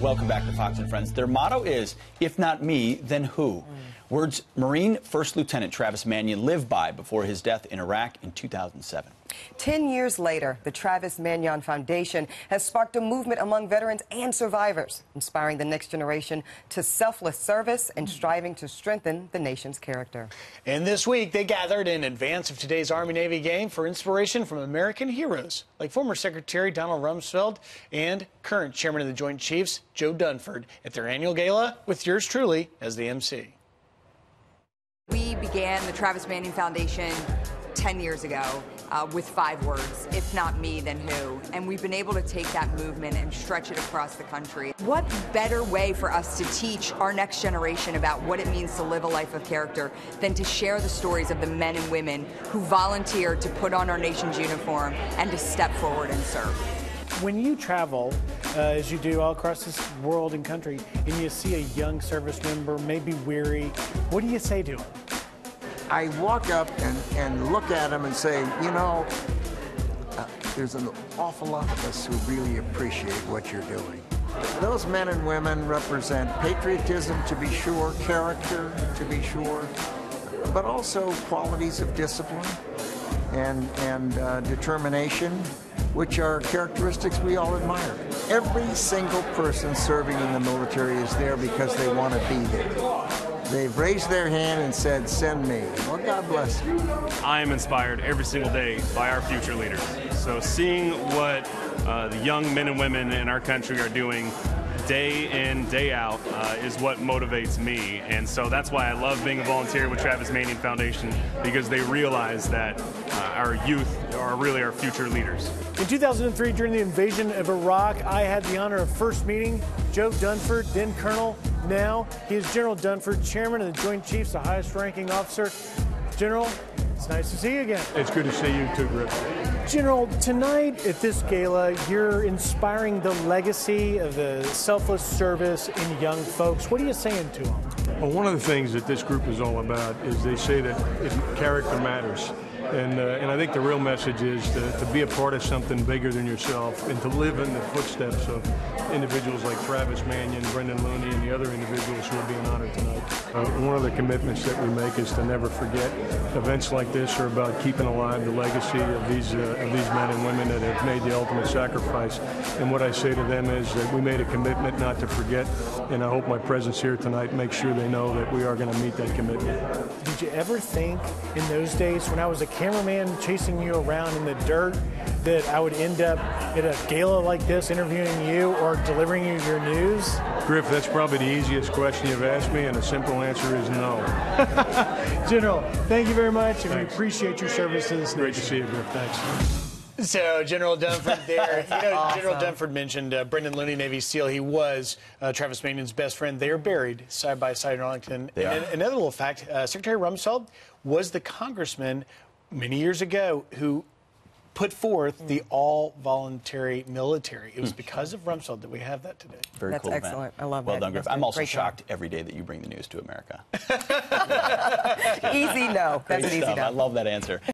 Welcome back to Fox and Friends. Their motto is, if not me, then who? Mm. Words Marine First Lieutenant Travis Manion lived by before his death in Iraq in 2007. Ten years later, the Travis Manion Foundation has sparked a movement among veterans and survivors, inspiring the next generation to selfless service and striving to strengthen the nation's character. And this week, they gathered in advance of today's Army Navy game for inspiration from American heroes like former Secretary Donald Rumsfeld and current Chairman of the Joint Chiefs, Joe Dunford, at their annual gala with yours truly as the MC. Began the Travis Manion Foundation 10 years ago uh, with five words if not me, then who? And we've been able to take that movement and stretch it across the country. What better way for us to teach our next generation about what it means to live a life of character than to share the stories of the men and women who volunteer to put on our nation's uniform and to step forward and serve? When you travel, uh, as you do all across this world and country, and you see a young service member, maybe weary, what do you say to him? I walk up and, and look at them and say, you know, uh, there's an awful lot of us who really appreciate what you're doing. Those men and women represent patriotism, to be sure, character, to be sure, but also qualities of discipline and, and uh, determination, which are characteristics we all admire. Every single person serving in the military is there because they want to be there. They've raised their hand and said, send me. Well, God bless you. I am inspired every single day by our future leaders. So seeing what uh, the young men and women in our country are doing day in, day out uh, is what motivates me. And so that's why I love being a volunteer with Travis Manion Foundation because they realize that uh, our youth are really our future leaders. In 2003, during the invasion of Iraq, I had the honor of first meeting Joe Dunford, then Colonel. Now he is General Dunford, Chairman of the Joint Chiefs, the highest ranking officer. General, it's nice to see you again. It's good to see you too, Griff. General, tonight at this gala, you're inspiring the legacy of the selfless service in young folks. What are you saying to them? Well, one of the things that this group is all about is they say that character matters. And, uh, and I think the real message is to, to, be a part of something bigger than yourself and to live in the footsteps of individuals like Travis Manion, Brendan Looney, and the other individuals who are being honored tonight. Uh, one of the commitments that we make is to never forget. Events like this are about keeping alive the legacy of these, uh, of these men and women that have made the ultimate sacrifice. And what I say to them is that we made a commitment not to forget, and I hope my presence here tonight makes sure they know that we are going to meet that commitment. Did you ever think in those days when I was a cameraman chasing you around in the dirt that I would end up at a gala like this interviewing you or delivering you your news? Griff, that's probably the easiest question you've asked me, and the simple answer is no. General, thank you very much, and Thanks. we appreciate your services. Great to see you, Griff. Thanks. So General Dunford there. you know, awesome. General Dunford mentioned uh, Brendan Looney, Navy SEAL. He was uh, Travis Manion's best friend. They are buried side by side in Arlington. They and are. another little fact: uh, Secretary Rumsfeld was the congressman many years ago who put forth the all voluntary military. It was hmm. because of Rumsfeld that we have that today. Very That's cool. excellent. Event. I love well that. Well done, Griff. I'm also shocked job. every day that you bring the news to America. easy no. That's Great an easy stuff. no. I love that answer.